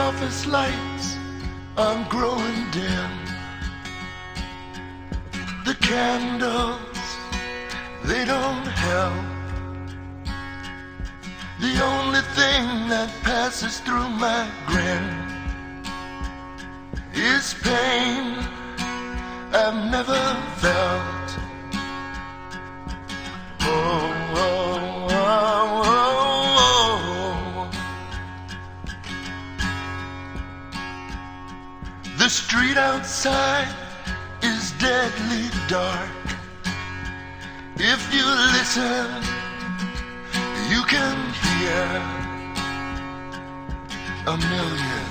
office lights are growing dim. The candles, they don't help. The only thing that passes through my grin is pain I've never felt. Street outside is deadly dark. If you listen, you can hear a million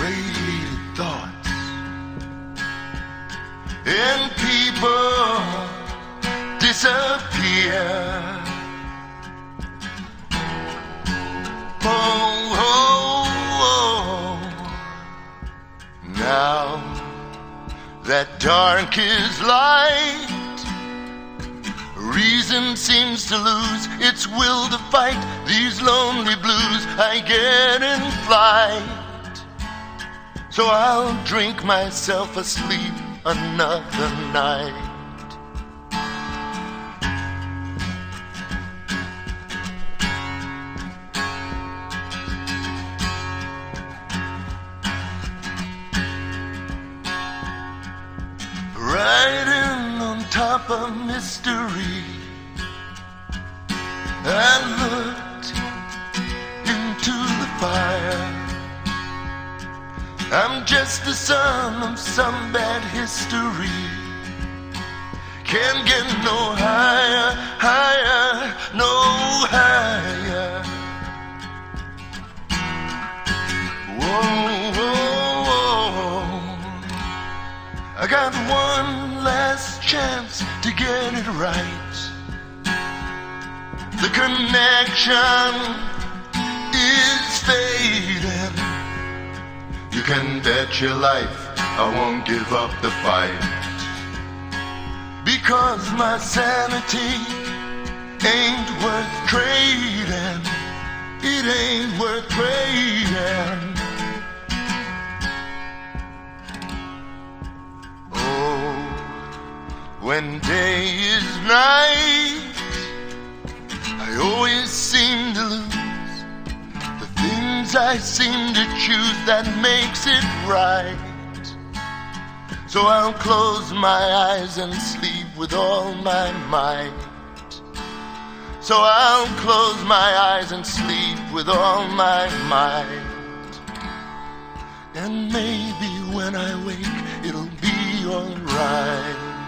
radiated thoughts and people disappear. Oh, that dark is light. Reason seems to lose its will to fight these lonely blues I get in flight. So I'll drink myself asleep another night. Riding on top of mystery, I looked into the fire. I'm just the son of some bad history. Can't get no higher, higher, no higher. Whoa, whoa, whoa. I got one chance to get it right. The connection is fading. You can bet your life I won't give up the fight. Because my sanity ain't worth trading. It ain't worth trading. When day is night, I always seem to lose the things I seem to choose that makes it right. So I'll close my eyes and sleep with all my might. So I'll close my eyes and sleep with all my might. And maybe when I wake, it'll be alright.